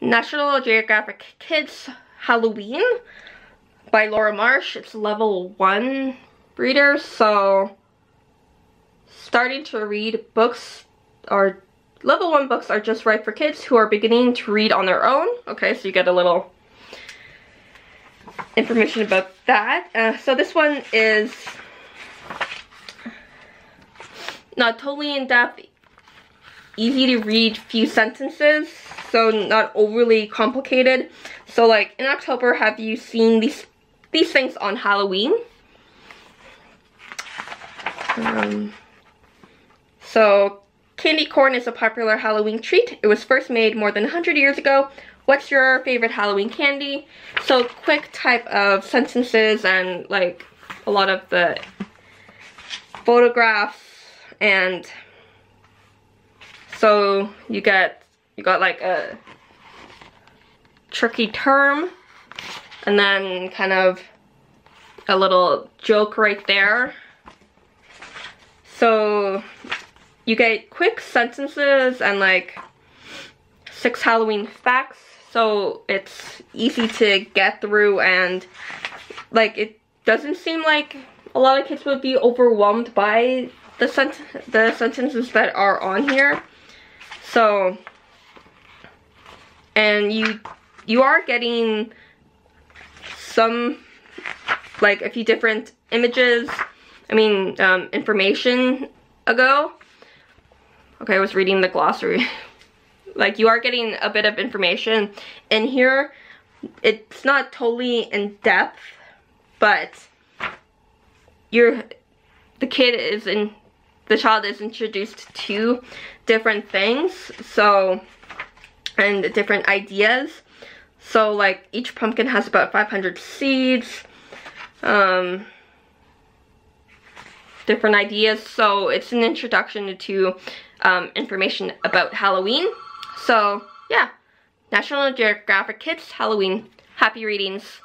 National Geographic Kids Halloween by Laura Marsh. It's level 1 reader, so starting to read books are level 1 books are just right for kids who are beginning to read on their own. Okay, so you get a little information about that. Uh, so this one is not totally in-depth, easy to read few sentences, so not overly complicated. So like in October, have you seen these these things on Halloween? Um, so candy corn is a popular Halloween treat. It was first made more than 100 years ago. What's your favorite Halloween candy? So quick type of sentences and like a lot of the photographs and so you get you got like a tricky term and then kind of a little joke right there. So you get quick sentences and like six Halloween facts. So it's easy to get through and like it doesn't seem like a lot of kids would be overwhelmed by the, sent the sentences that are on here. So, and you, you are getting some, like a few different images, I mean, um, information ago. Okay, I was reading the glossary. like, you are getting a bit of information in here. It's not totally in depth, but you're, the kid is in the child is introduced to different things so and different ideas. So like each pumpkin has about 500 seeds um, different ideas. So it's an introduction to um, information about Halloween. So yeah. National Geographic Kids Halloween. Happy readings